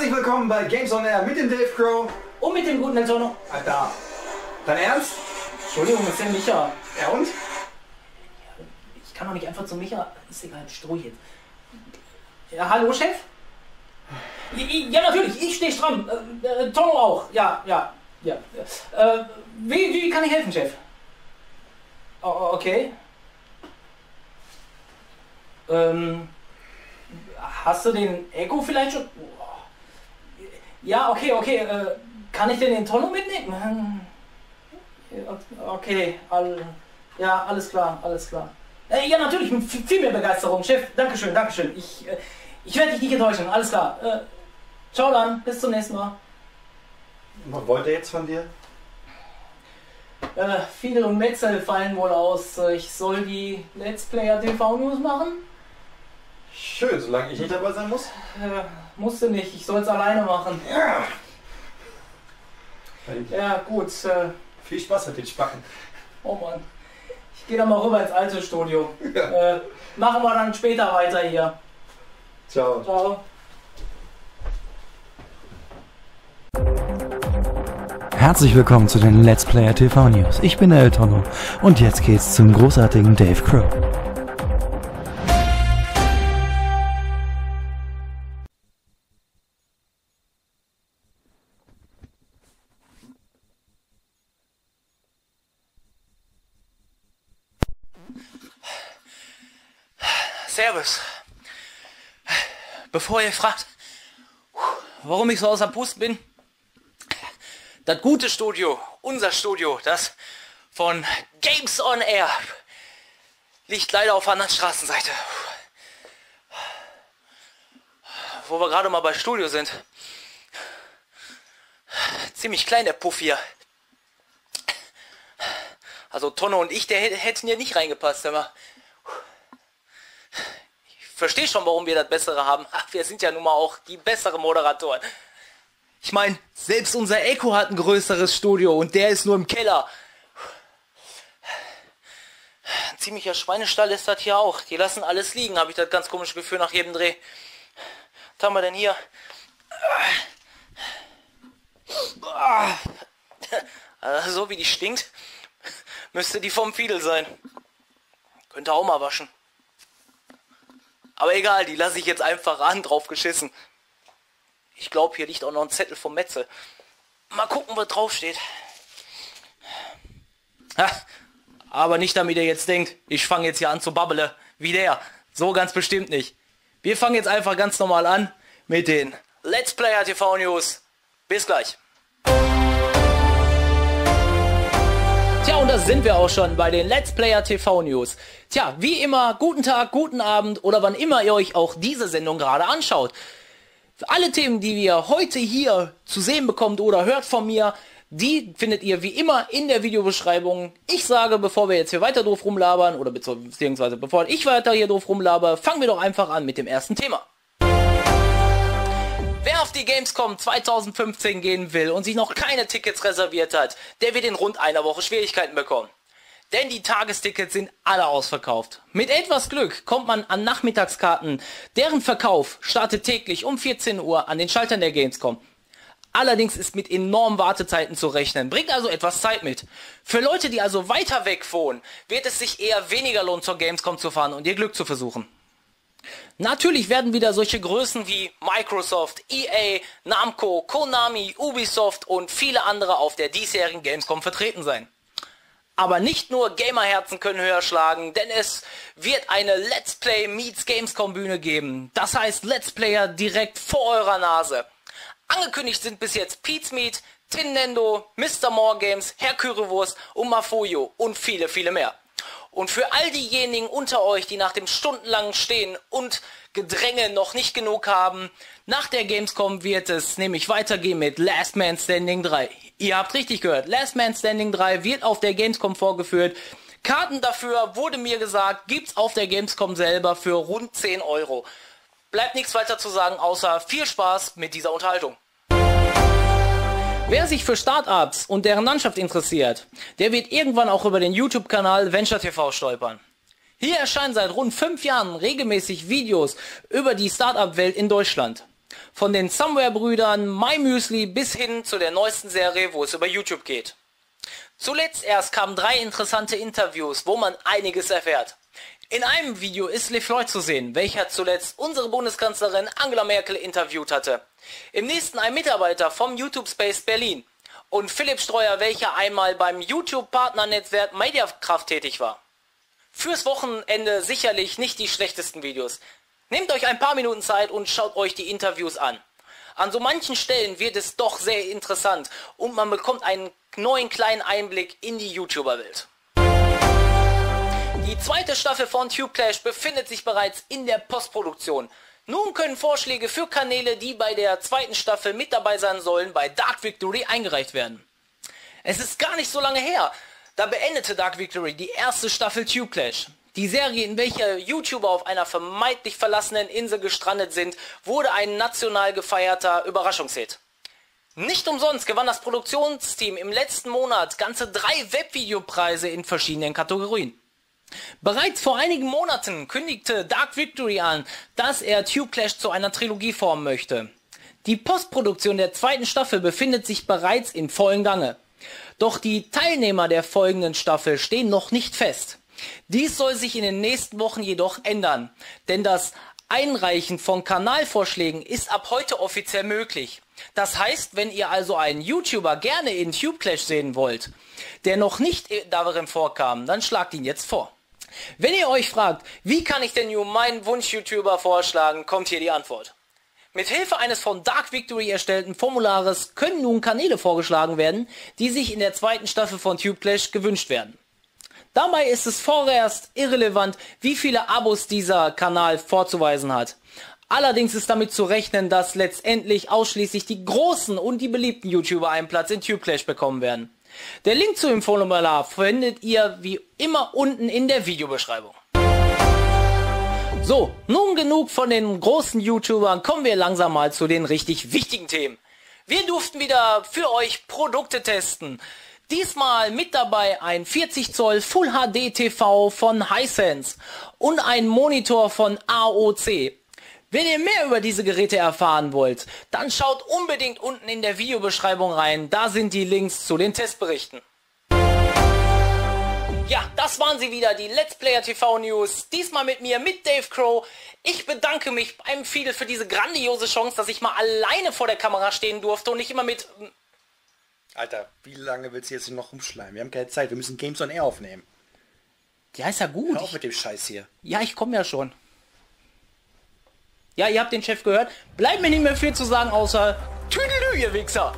Herzlich willkommen bei Games on Air mit dem Dave Crow. Und mit dem guten El Tono. Alter. Dein Ernst? Entschuldigung, das ist der Micha. Ja und? Ich kann doch nicht einfach zu Micha. Ist egal, stroh jetzt. Ja, hallo, Chef? Ja, natürlich, ich stehe stramm. Äh, äh, Tono auch. Ja, ja, ja. Äh, wie, wie kann ich helfen, Chef? Oh, okay. Ähm, hast du den Echo vielleicht schon? Ja, okay, okay. Äh, kann ich denn den Tono mitnehmen? Okay, all, ja, alles klar, alles klar. Äh, ja, natürlich, mit viel mehr Begeisterung. Chef, Dankeschön, Dankeschön. Ich, äh, ich werde dich nicht enttäuschen, alles klar. Äh, ciao dann, bis zum nächsten Mal. Was wollte er jetzt von dir? Äh, Fidel und Metzel fallen wohl aus. Äh, Ich soll die Let's Player TV News machen? Schön, solange ich nicht dabei sein muss. Äh, musste nicht, ich soll es alleine machen. Ja. Ja, gut. Äh, Viel Spaß mit den Spacken. oh Mann. Ich gehe dann mal rüber ins alte Studio. Ja. Äh, machen wir dann später weiter hier. Ciao. Ciao. Herzlich willkommen zu den Let's Player TV News. Ich bin der El Tono und jetzt geht's zum großartigen Dave Crow. Servus. Bevor ihr fragt, warum ich so außer Pust bin, das gute Studio, unser Studio, das von Games on Air, liegt leider auf anderen Straßenseite. Wo wir gerade mal bei Studio sind. Ziemlich klein der Puff hier. Also Tonne und ich, der hä- hätten hier nicht reingepasst, aber verstehe schon, warum wir das Bessere haben. Wir sind ja nun mal auch die besseren Moderatoren. Ich meine, selbst unser Echo hat ein größeres Studio und der ist nur im Keller. Ein ziemlicher Schweinestall ist das hier auch. Die lassen alles liegen, habe ich das ganz komische Gefühl nach jedem Dreh. Was haben wir denn hier? Also, so wie die stinkt, müsste die vom Fiedel sein. Könnte auch mal waschen. Aber egal, die lasse ich jetzt einfach an, drauf geschissen. Ich glaube, hier liegt auch noch ein Zettel vom Metze. Mal gucken, was drauf steht. Ha, aber nicht damit ihr jetzt denkt, ich fange jetzt hier an zu babbele. Wie der. So ganz bestimmt nicht. Wir fangen jetzt einfach ganz normal an mit den Let's Player TV News. Bis gleich. Sind wir auch schon bei den Let's Player TV News. Tja, wie immer, guten Tag, guten Abend oder wann immer ihr euch auch diese Sendung gerade anschaut. Alle Themen, die wir heute hier zu sehen bekommt oder hört von mir, die findet ihr wie immer in der Videobeschreibung. Ich sage, bevor wir jetzt hier weiter doof rumlabern, oder beziehungsweise bevor ich weiter hier doof rumlaber, fangen wir doch einfach an mit dem ersten Thema. Wer auf die Gamescom 2015 gehen will und sich noch keine Tickets reserviert hat, der wird in rund einer Woche Schwierigkeiten bekommen. Denn die Tagestickets sind alle ausverkauft. Mit etwas Glück kommt man an Nachmittagskarten. Deren Verkauf startet täglich um 14 Uhr an den Schaltern der Gamescom. Allerdings ist mit enormen Wartezeiten zu rechnen, bringt also etwas Zeit mit. Für Leute, die also weiter weg wohnen, wird es sich eher weniger lohnen, zur Gamescom zu fahren und ihr Glück zu versuchen. Natürlich werden wieder solche Größen wie Microsoft, EA, Namco, Konami, Ubisoft und viele andere auf der diesjährigen Gamescom vertreten sein. Aber nicht nur Gamerherzen können höher schlagen, denn es wird eine Let's Play Meets Gamescom Bühne geben. Das heißt Let's Player direkt vor eurer Nase. Angekündigt sind bis jetzt Pete's Meat, Nintendo, Mr. More Games, Herr Currywurst und Mafuyo und viele, viele mehr. Und für all diejenigen unter euch, die nach dem stundenlangen Stehen und Gedränge noch nicht genug haben, nach der Gamescom wird es nämlich weitergehen mit Last Man Standing 3. Ihr habt richtig gehört, Last Man Standing 3 wird auf der Gamescom vorgeführt. Karten dafür, wurde mir gesagt, gibt's auf der Gamescom selber für rund 10 Euro. Bleibt nichts weiter zu sagen, außer viel Spaß mit dieser Unterhaltung. Wer sich für Startups und deren Landschaft interessiert, der wird irgendwann auch über den YouTube-Kanal Venture TV stolpern. Hier erscheinen seit rund fünf Jahren regelmäßig Videos über die Startup-Welt in Deutschland. Von den Somewhere-Brüdern, My Müsli bis hin zu der neuesten Serie, wo es über YouTube geht. Zuletzt erst kamen drei interessante Interviews, wo man einiges erfährt. In einem Video ist LeFloid zu sehen, welcher zuletzt unsere Bundeskanzlerin Angela Merkel interviewt hatte. Im nächsten ein Mitarbeiter vom YouTube Space Berlin und Philipp Streuer, welcher einmal beim YouTube-Partnernetzwerk Mediakraft tätig war. Fürs Wochenende sicherlich nicht die schlechtesten Videos. Nehmt euch ein paar Minuten Zeit und schaut euch die Interviews an. An so manchen Stellen wird es doch sehr interessant und man bekommt einen neuen kleinen Einblick in die YouTuber-Welt. Die zweite Staffel von Tube Clash befindet sich bereits in der Postproduktion. Nun können Vorschläge für Kanäle, die bei der zweiten Staffel mit dabei sein sollen, bei Dark Victory eingereicht werden. Es ist gar nicht so lange her, da beendete Dark Victory die erste Staffel Tube Clash. Die Serie, in welcher YouTuber auf einer vermeintlich verlassenen Insel gestrandet sind, wurde ein national gefeierter Überraschungshit. Nicht umsonst gewann das Produktionsteam im letzten Monat ganze drei Webvideopreise in verschiedenen Kategorien. Bereits vor einigen Monaten kündigte Dark Victory an, dass er Tube Clash zu einer Trilogie formen möchte. Die Postproduktion der zweiten Staffel befindet sich bereits in vollen Gange. Doch die Teilnehmer der folgenden Staffel stehen noch nicht fest. Dies soll sich in den nächsten Wochen jedoch ändern, denn das Einreichen von Kanalvorschlägen ist ab heute offiziell möglich. Das heißt, wenn ihr also einen YouTuber gerne in Tube Clash sehen wollt, der noch nicht darin vorkam, dann schlagt ihn jetzt vor. Wenn ihr euch fragt, wie kann ich denn nun meinen Wunsch-YouTuber vorschlagen, kommt hier die Antwort. Mit Hilfe eines von Dark Victory erstellten Formulares können nun Kanäle vorgeschlagen werden, die sich in der zweiten Staffel von Tube Clash gewünscht werden. Dabei ist es vorerst irrelevant, wie viele Abos dieser Kanal vorzuweisen hat. Allerdings ist damit zu rechnen, dass letztendlich ausschließlich die großen und die beliebten YouTuber einen Platz in Tube Clash bekommen werden. Der Link zu dem Formular findet ihr wie immer unten in der Videobeschreibung. So, nun genug von den großen YouTubern, kommen wir langsam mal zu den richtig wichtigen Themen. Wir durften wieder für euch Produkte testen. Diesmal mit dabei ein 40 Zoll Full HD TV von Hisense und ein Monitor von AOC. Wenn ihr mehr über diese Geräte erfahren wollt, dann schaut unbedingt unten in der Videobeschreibung rein, da sind die Links zu den Testberichten. Ja, das waren sie wieder, die Let's Player TV News. Diesmal mit mir, mit Dave Crow. Ich bedanke mich beim Fiedel für diese grandiose Chance, dass ich mal alleine vor der Kamera stehen durfte und nicht immer mit... Alter, wie lange willst du jetzt noch rumschleimen? Wir haben keine Zeit, wir müssen Games on Air aufnehmen. Ja, ist ja gut. Hör auf mit dem Scheiß hier. Ja, ich komme ja schon. Ja, ihr habt den Chef gehört. Bleibt mir nicht mehr viel zu sagen, außer Tüdelü, ihr Wichser.